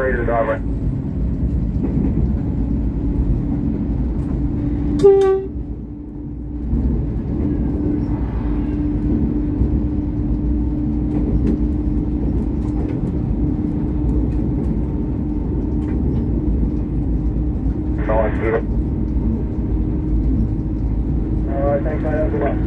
753 to the driveway. Alright, thanks mate, have a good one.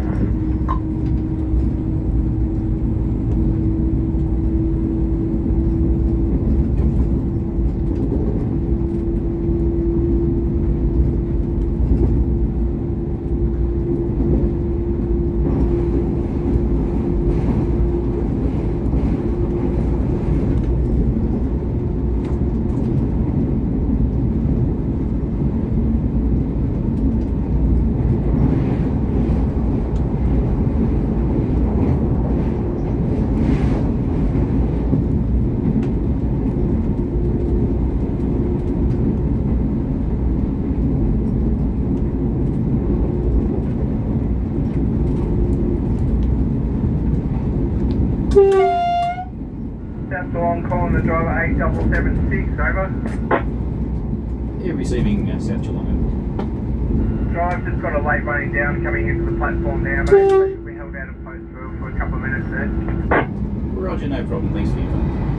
Driver 8776, over. Yeah, receiving uh, South Geelong. Drive just got a late running down coming into the platform now, mate. Be held out of post for, for a couple of minutes there. Roger, no problem. Thanks for your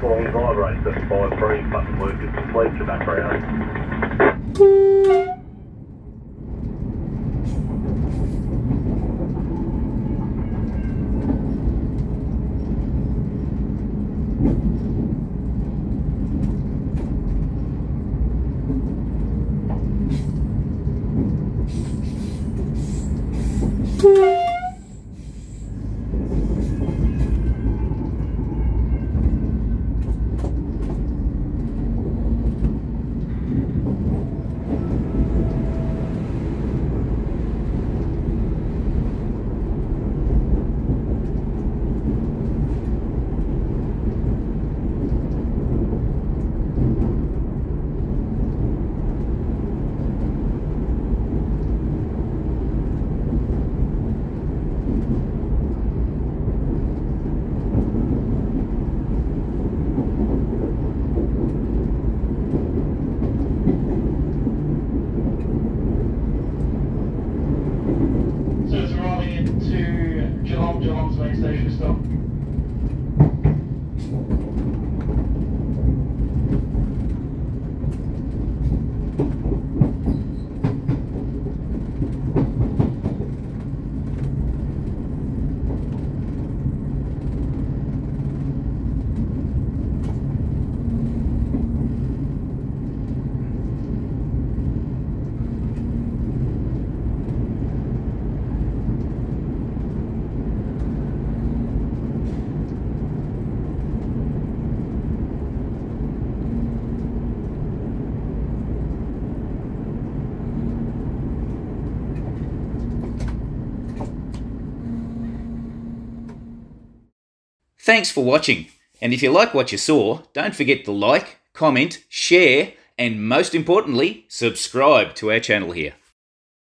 Blackall Boulevard race at 5. Station stop. Thanks for watching. And if you like what you saw, don't forget to like, comment, share, and most importantly, subscribe to our channel here.